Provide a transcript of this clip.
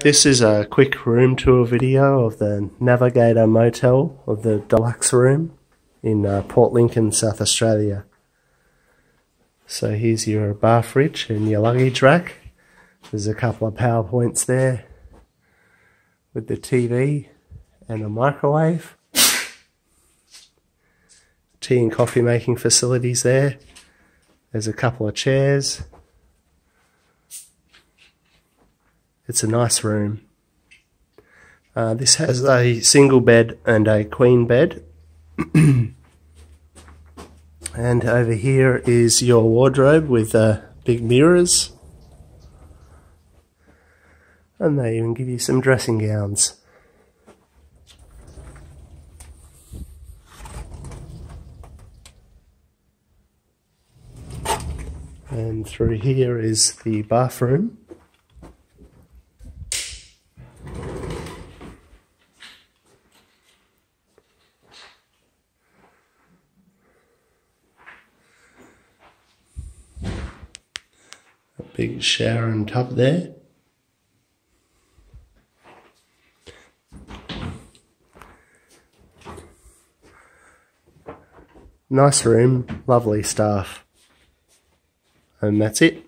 This is a quick room tour video of the Navigator Motel of the deluxe room in uh, Port Lincoln, South Australia. So here's your bar fridge and your luggage rack. There's a couple of PowerPoints there with the TV and a microwave. Tea and coffee making facilities there. There's a couple of chairs. It's a nice room. Uh, this has a single bed and a queen bed. and over here is your wardrobe with uh, big mirrors. And they even give you some dressing gowns. And through here is the bathroom. A big shower and tub there. Nice room, lovely staff. And that's it.